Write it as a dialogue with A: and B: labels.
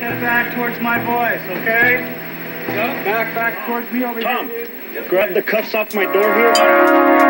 A: Step back towards my voice, okay? Back, back towards me over
B: Tom,
A: here.
B: grab the cuffs off my door here.